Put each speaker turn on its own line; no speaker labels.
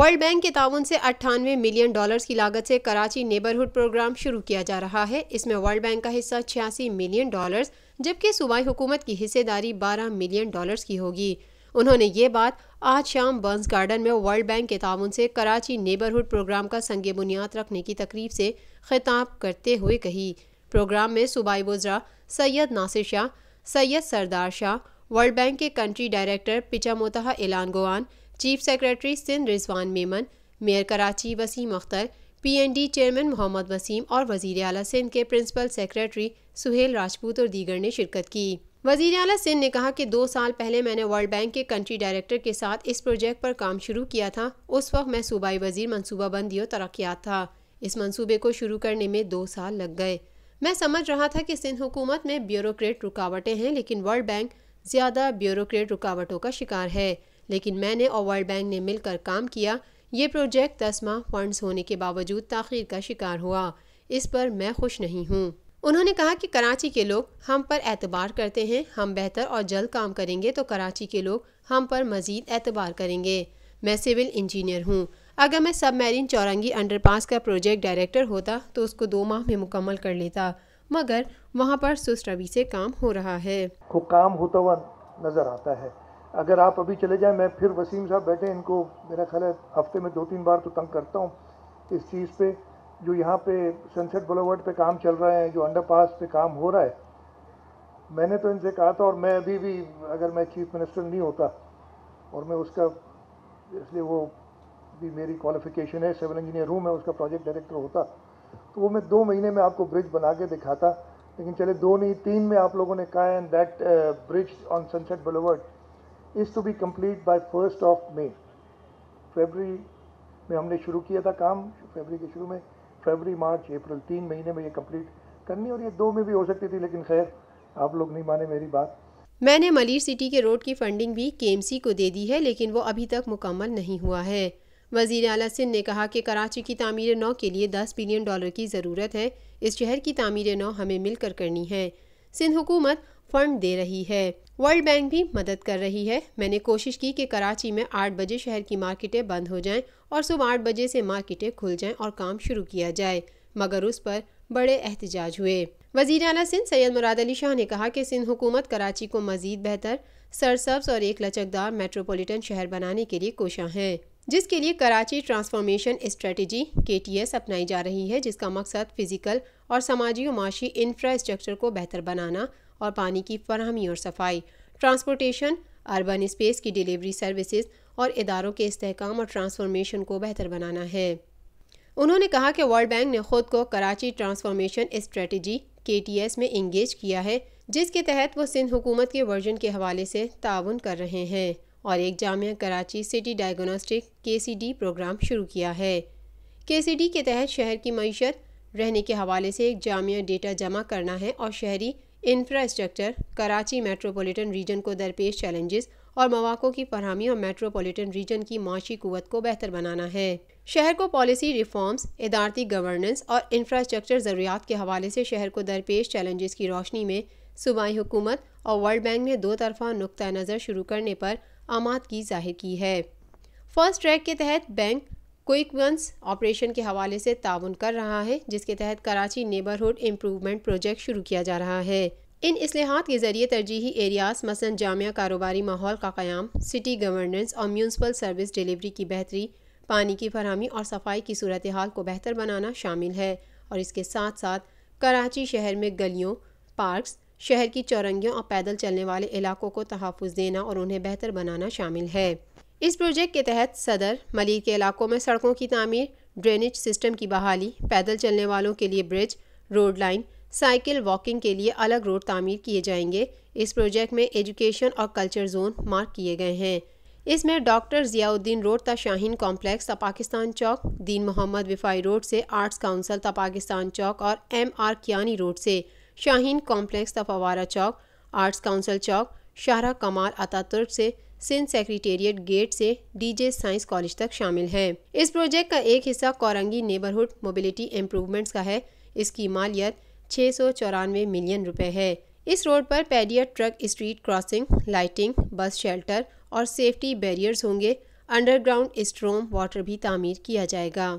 World bank के ताउन से अट्ठानवे मिलियन डॉलर्स की लागत से कराची नेबरहुड प्रोग्राम शुरू किया जा रहा है। इसमें वर्ल्ड बैंक का हिस्सा छियासी मिलियन डॉलर्स, जबकि सूबाई हुकूमत की हिस्सेदारी 12 मिलियन डॉलर्स की होगी। उन्होंने ये बात आज शाम बर्न्स गार्डन में वर्ल्ड बैंक के ताउन से कराची नेबरहुड प्रोग्राम का संग बुनियाद रखने की तकरीब से खिताब करते हुए कही। प्रोग्राम में सूबाई वज्रा सैयद नासिर शाह, सैयद सरदार शाह, वर्ल्ड बैंक के कंट्री डायरेक्टर पिचा मोतहा एलान गोवान chief secretary Sindh Rizwan Memon, mayor Karachi Wasim Akhtar, PND chairman Mohammad Wasim और वज़ीर अला सिंध के प्रिंसिपल सेक्रेटरी सुहेल राजपूत और दीगर ने शिरकत की। वज़ीर अला सिंध ने कहा कि दो साल पहले मैंने वर्ल्ड बैंक के कंट्री डायरेक्टर के साथ इस प्रोजेक्ट पर काम शुरू किया था। उस वक्त मैं सूबाई वज़ीर मनसूबाबंदी और तरक्यात था। इस मंसूबे को शुरू करने में दो साल लग गए। मैं समझ रहा था कि सिंध हुकूमत में ब्यूरोक्रेट रुकावटें हैं, लेकिन वर्ल्ड बैंक ज़्यादा ब्यूरोक्रेट रुकावटों का शिकार है। लेकिन मैंने और वर्ल्ड बैंक ने मिलकर काम किया। ये प्रोजेक्ट दस माह फंड्स होने के बावजूद तखिर का शिकार हुआ। इस पर मैं खुश नहीं हूँ। उन्होंने कहा कि कराची के लोग हम पर एतबार करते हैं। हम बेहतर और जल्द काम करेंगे तो कराची के लोग हम पर मज़ीद एतबार करेंगे। मैं सिविल इंजीनियर हूँ। अगर मैं सब मैरिन चौरंगी अंडरपास का प्रोजेक्ट डायरेक्टर होता तो उसको दो माह में मुकम्मल कर लेता। मगर वहाँ पर सुस्त रवि से काम हो रहा है।
काम होता हुआ नज़र आता है। अगर आप अभी चले जाएँ, मैं फिर वसीम साहब बैठे इनको मेरा ख्याल है हफ़्ते में दो तीन बार तो तंग करता हूँ इस चीज़ पे, जो यहाँ पे सनसेट बुलावर्ड पे काम चल रहा है, जो अंडरपास पे काम हो रहा है। मैंने तो इनसे कहा था और मैं अभी भी, अगर मैं चीफ मिनिस्टर नहीं होता और मैं उसका, इसलिए वो भी मेरी क्वालिफिकेशन है सिविल इंजीनियर हूँ, मैं उसका प्रोजेक्ट डायरेक्टर होता तो वो मैं दो महीने में आपको ब्रिज बना के दिखाता। लेकिन चले दो नहीं, तीन में आप लोगों ने कहा and that bridge on Sunset Boulevard is to be complete by first of May February में हमने शुरू किया था काम फेबरी के शुरू में। फरवरी मार्च अप्रैल तीन महीने में ये कंप्लीट करनी और ये दो में भी हो सकती थी, लेकिन खैर, आप लोग नहीं माने मेरी बात।
मैंने मलिर सिटी के रोड की फंडिंग भी के को दे दी है, लेकिन वो अभी तक मुकम्मल नहीं हुआ है। वज़ीर अला सिंह ने कहा कि कराची की तामीर नौ के लिए दस बिलियन डॉलर की ज़रूरत है। इस शहर की तामीर नौ हमें मिलकर करनी है। सिंध हुकूमत फंड दे रही है। वर्ल्ड बैंक भी मदद कर रही है। मैंने कोशिश की कि कराची में आठ बजे शहर की मार्केटें बंद हो जाएँ और सुबह आठ बजे से मार्केटें खुल जाएँ और काम शुरू किया जाए, मगर उस पर बड़े एहतजाज हुए। वज़ीर अला सिंध सैयद मुराद अली शाह ने कहा कि सिंध हुकूमत कराची को मजीद बेहतर सरसब्स और एक लचकदार मेट्रोपॉलिटन शहर बनाने के लिए कोशा है, जिसके लिए कराची ट्रांसफॉर्मेशन स्ट्रेटजी के अपनाई जा रही है, जिसका मकसद फ़िज़िकल और समाजी और माशी इंफ्रास्ट्रक्चर को बेहतर बनाना और पानी की फरहमी और सफ़ाई। ट्रांसपोर्टेशन, अर्बन स्पेस की डिलीवरी सर्विसेज़ और इदारों के इसकाम और ट्रांसफॉर्मेशन को बेहतर बनाना है। उन्होंने कहा कि वर्ल्ड बैंक ने खुद को कराची ट्रांसफॉर्मेशन स्ट्रेटजी के में इंगेज किया है, जिसके तहत वो सिंध हुकूमत के वर्जन के हवाले से ताउन कर रहे हैं और एक जामिया कराची सिटी डायग्नोस्टिक के प्रोग्राम शुरू किया है। के के तहत शहर की मीशत, रहने के हवाले से एक जामिया डेटा जमा करना है और शहरी इंफ्रास्ट्रक्चर कराची मेट्रोपॉलिटन रीजन को दरपेश चैलेंजेस और मौाक़ों की फरहमी और मेट्रोपॉलिटन रीजन की माशी कुत को बेहतर बनाना है। शहर को पॉलिसी रिफॉर्म्स इदारती गवर्नेंस और इंफ्रास्ट्रक्चर ज़रूरियात के हवाले से शहर को दरपेश चैलेंजेस की रोशनी में सूबाई हुकूमत और वर्ल्ड बैंक ने दो तरफा नुक़ नज़र शुरू करने पर आमाद की ज़ाहिर की है। फ़र्स्ट ट्रैक के तहत बैंक क्विक वंस ऑपरेशन के हवाले से ताउन कर रहा है, जिसके तहत कराची नेबरहुड इम्प्रूवमेंट प्रोजेक्ट शुरू किया जा रहा है। इन असलाहत के ज़रिए तरजीही एरियाज़ मसन जामिया कारोबारी माहौल का क़्याम सिटी गवर्नेंस और म्यूनसिपल सर्विस डिलीवरी की बेहतरी, पानी की फरहमी और सफ़ाई की सूरत हाल को बेहतर बनाना शामिल है। और इसके साथ साथ कराची शहर में गलियों पार्कस शहर की चौरंगियों और पैदल चलने वाले इलाकों को तहफ़ देना और उन्हें बेहतर बनाना शामिल है। इस प्रोजेक्ट के तहत सदर मलिक के इलाकों में सड़कों की तमीर, ड्रेनेज सिस्टम की बहाली, पैदल चलने वालों के लिए bridge, road line, cycle walking के लिए अलग रोड तामीर किए जाएँगे। इस प्रोजेक्ट में एजुकेशन और कल्चर जोन मार्क किए गए हैं। इसमें डॉक्टर ज़ियाउद्दीन रोड ता शाहीन कॉम्प्लेक्स ता पाकिस्तान चौक, दीन मोहम्मद विफाई रोड से आर्ट्स काउंसिल ता पाकिस्तान चौक और एम आर कियानी रोड से शाहीन कॉम्प्लेक्स ता फवारा चौक, आर्ट्स काउंसिल चौक, शाहरा कमाल अतातुर्क से सिंध सेक्रेटेरिएट गेट से डीजे साइंस कॉलेज तक शामिल है। इस प्रोजेक्ट का एक हिस्सा कोरंगी नेबरहुड मोबिलिटी इम्प्रूवमेंट्स का है। इसकी मालियत छः सौ चौरानवे मिलियन रुपए है। इस रोड पर pedestrian track street crossing, lighting, bus shelter और सेफ्टी बैरियर्स होंगे। अंडरग्राउंड स्ट्रोम वाटर भी तामीर किया जाएगा।